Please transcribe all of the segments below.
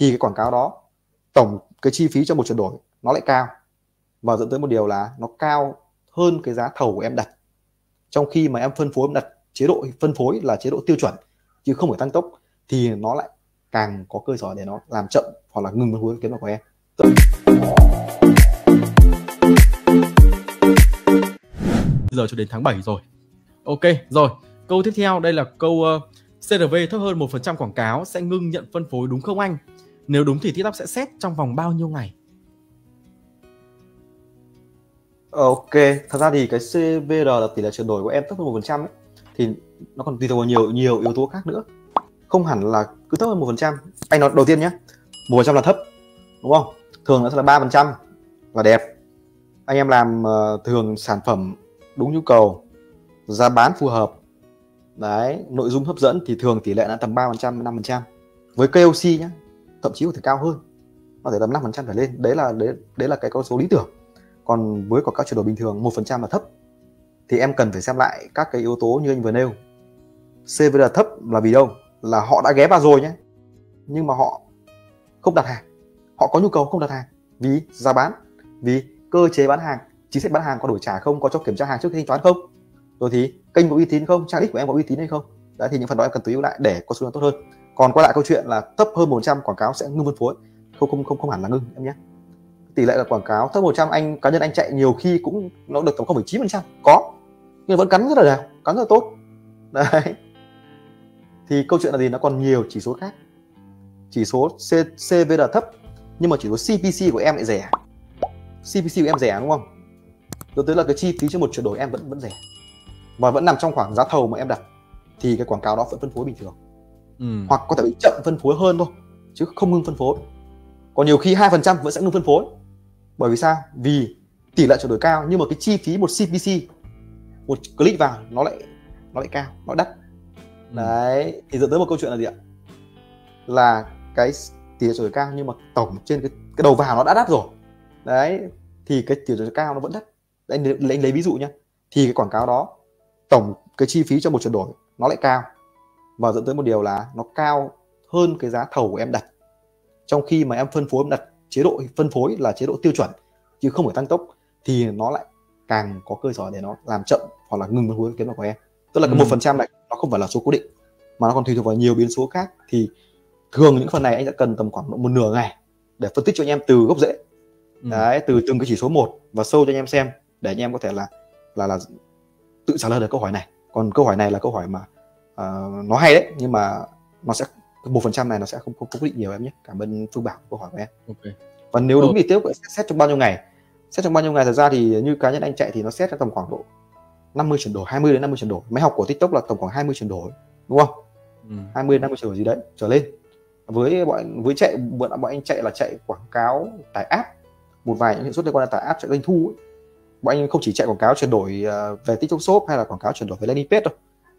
thì cái quảng cáo đó tổng cái chi phí cho một chuyển đổi nó lại cao. Và dẫn tới một điều là nó cao hơn cái giá thầu của em đặt. Trong khi mà em phân phối em đặt chế độ phân phối là chế độ tiêu chuẩn chứ không phải tăng tốc thì nó lại càng có cơ sở để nó làm chậm hoặc là ngừng phân phối kiếm của em. Giờ cho đến tháng 7 rồi. Ok rồi. Câu tiếp theo đây là câu ờ, uh, CRV thấp hơn 1% quảng cáo sẽ ngưng nhận phân phối đúng không anh? Nếu đúng thì TikTok sẽ xét trong vòng bao nhiêu ngày Ok, thật ra thì cái CVR là tỷ lệ chuyển đổi của em thấp hơn một phần trăm thì nó còn tùy thuộc vào nhiều nhiều yếu tố khác nữa. Không hẳn là cứ thấp hơn một phần trăm. Anh nói đầu tiên nhé, một phần trăm là thấp, đúng không? Thường nó sẽ là ba phần trăm là đẹp. Anh em làm uh, thường sản phẩm đúng nhu cầu, giá bán phù hợp, đấy, nội dung hấp dẫn thì thường tỷ lệ là tầm ba phần trăm năm phần trăm. Với KOC nhé, thậm chí có thể cao hơn, có thể tầm năm phần trăm trở lên. Đấy là đấy đấy là cái con số lý tưởng. Còn với quảng cáo chuyển đổi bình thường một phần trăm là thấp. Thì em cần phải xem lại các cái yếu tố như anh vừa nêu. CVR thấp là vì đâu? Là họ đã ghé vào rồi nhé. Nhưng mà họ không đặt hàng. Họ có nhu cầu không đặt hàng. Vì giá bán vì cơ chế bán hàng chính sách bán hàng có đổi trả không có cho kiểm tra hàng trước khi thanh toán không. Rồi thì kênh có uy tín không trang đích của em có uy tín hay không. Đấy thì những phần đó em cần tối ưu lại để có số lượng tốt hơn còn quay lại câu chuyện là thấp hơn 100 quảng cáo sẽ ngưng phân phối. Không không không không hẳn là ngưng em nhé. Tỷ lệ là quảng cáo thấp 100 anh cá nhân anh chạy nhiều khi cũng nó được tầm 0,9 phần trăm. Có nhưng vẫn cắn rất là đẹp cắn rất là tốt. Đấy. Thì câu chuyện là gì? Nó còn nhiều chỉ số khác. Chỉ số C, CVR là thấp nhưng mà chỉ số CPC của em lại rẻ. CPC của em rẻ đúng không? Rồi tới là cái chi phí cho một chuyển đổi em vẫn vẫn rẻ. Và vẫn nằm trong khoảng giá thầu mà em đặt. Thì cái quảng cáo đó vẫn phân phối bình thường ừ. hoặc có thể bị chậm phân phối hơn thôi chứ không ngưng phân phối. Còn nhiều khi hai phần trăm vẫn sẽ ngưng phân phối. Bởi vì sao? Vì tỷ lệ chuyển đổi cao nhưng mà cái chi phí một cpc một click vào nó lại nó lại cao nó đắt. Ừ. đấy thì dẫn tới một câu chuyện là gì ạ? Là cái tỷ lệ chuyển đổi cao nhưng mà tổng trên cái cái đầu vào nó đã đắt rồi. Đấy thì cái tỷ lệ cao nó vẫn đắt. Anh lấy, lấy, lấy ví dụ nhé thì cái quảng cáo đó tổng cái chi phí cho một chuyển đổi nó lại cao và dẫn tới một điều là nó cao hơn cái giá thầu của em đặt. Trong khi mà em phân phối em đặt chế độ phân phối là chế độ tiêu chuẩn chứ không phải tăng tốc thì nó lại càng có cơ sở để nó làm chậm hoặc là ngừng phân phối kiếm của em. Tức là cái ừ. một phần trăm này nó không phải là số cố định mà nó còn tùy thuộc vào nhiều biến số khác. Thì thường những phần này anh sẽ cần tầm khoảng một nửa ngày để phân tích cho anh em từ gốc rễ. Ừ. đấy từ từng cái chỉ số một và sâu cho anh em xem để anh em có thể là là là tự trả lời được câu hỏi này. Còn câu hỏi này là câu hỏi mà uh, nó hay đấy nhưng mà nó sẽ một phần trăm này nó sẽ không không quyết định nhiều em nhé cảm ơn phương bảo câu hỏi của em. Okay. và nếu đúng thì tiếp sẽ xét trong bao nhiêu ngày? Xét trong bao nhiêu ngày? Thật ra thì như cá nhân anh chạy thì nó xét trong tầm khoảng độ 50 chuyển đổi 20 đến 50 chuyển đổi. Máy học của tiktok là tầm khoảng 20 chuyển đổi đúng không? Ừ. 20 đến 50 chuyển đổi gì đấy trở lên. Với bọn với chạy bọn, bọn anh chạy là chạy quảng cáo tải app một vài những hiệu suất liên quan đến tải app chạy doanh thu ấy. bọn anh không chỉ chạy quảng cáo chuyển đổi ờ, về tiktok shop hay là quảng cáo chuyển đổi về landing page đâu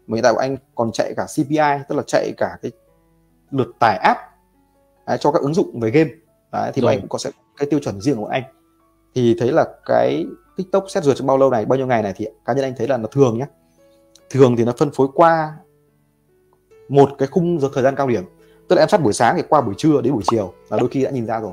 mà hiện tại bọn anh còn chạy cả CPI tức là chạy cả cái lượt tải app đấy, cho các ứng dụng về game. Đấy, thì anh cũng có sẽ cái tiêu chuẩn riêng của anh. Thì thấy là cái tiktok xét duyệt trong bao lâu này bao nhiêu ngày này thì cá nhân anh thấy là nó thường nhé thường thì nó phân phối qua một cái khung giờ thời gian cao điểm. Tức là em xét buổi sáng thì qua buổi trưa đến buổi chiều là đôi khi đã nhìn ra rồi.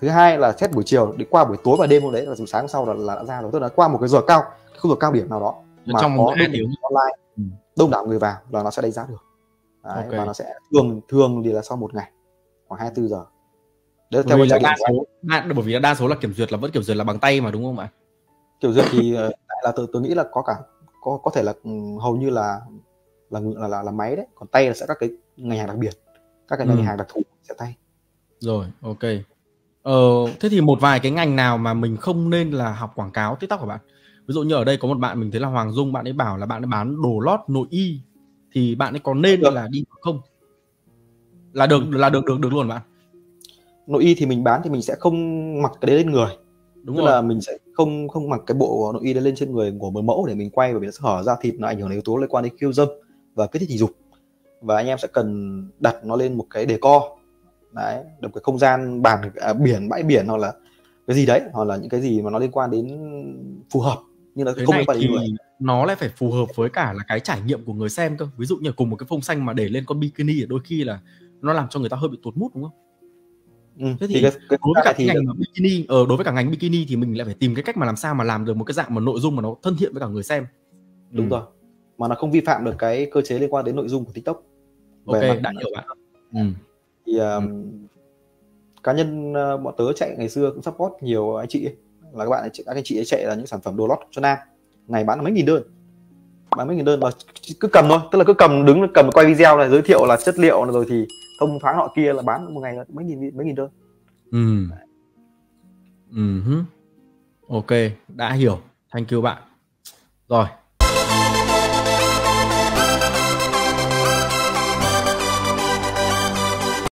Thứ hai là xét buổi chiều đi qua buổi tối và đêm hôm đấy là buổi sáng sau là, là đã ra rồi. Tức là qua một cái giờ cao khung giờ cao điểm nào đó mà trong có đông online. Ừ. đông đảo người vào là nó sẽ đánh giá được. Đấy, okay. và nó sẽ thường thường thì là sau một ngày khoảng 24 giờ. Đấy theo bởi là đa số đa, bởi vì đa số là kiểm duyệt là vẫn kiểm duyệt là bằng tay mà đúng không ạ? Kiểm duyệt thì ờ, là tôi tôi nghĩ là có cả có có thể là ừ, hầu như là là là là, là máy đấy. Còn tay là sẽ các cái ngành hàng đặc biệt. Các cái ngành ừ. hàng đặc thù sẽ tay rồi ok. Ờ, thế thì một vài cái ngành nào mà mình không nên là học quảng cáo tiktok của bạn ví dụ như ở đây có một bạn mình thấy là hoàng dung bạn ấy bảo là bạn ấy bán đồ lót nội y thì bạn ấy có nên được. là đi không? Là được là được được được luôn bạn. Nội y thì mình bán thì mình sẽ không mặc cái đấy lên người. Đúng Tức rồi. là mình sẽ không không mặc cái bộ nội y đấy lên trên người của một mẫu để mình quay bởi vì nó sẽ hở ra thịt nó ảnh hưởng đến yếu tố liên quan đến khiêu dâm và kích thích tình dục. Và anh em sẽ cần đặt nó lên một cái đề co đấy được cái không gian bàn à, biển bãi biển hoặc là cái gì đấy hoặc là những cái gì mà nó liên quan đến phù hợp như là cái không này thì nó lại phải phù hợp với cả là cái trải nghiệm của người xem cơ ví dụ như cùng một cái phông xanh mà để lên con bikini đôi khi là nó làm cho người ta hơi bị tuột mút đúng không ừ. thế thì, thì cái, cái đối với cả thì ngành bikini ờ, đối với cả ngành bikini thì mình lại phải tìm cái cách mà làm sao mà làm được một cái dạng mà nội dung mà nó thân thiện với cả người xem đúng ừ. rồi mà nó không vi phạm được cái cơ chế liên quan đến nội dung của tiktok ok Về đã hiểu bạn ừ. thì um, cá nhân uh, bọn tớ chạy ngày xưa cũng support nhiều anh chị ấy là các bạn ấy, các anh chị ấy chạy là những sản phẩm đồ lót cho nam ngày bán là mấy nghìn đơn bán mấy nghìn đơn và cứ cầm thôi tức là cứ cầm đứng cầm quay video này giới thiệu là chất liệu rồi thì thông thoáng họ kia là bán một ngày là mấy nghìn mấy nghìn đơn Ừ. Ừ hứ. Ok, đã hiểu. Thank you bạn. Rồi,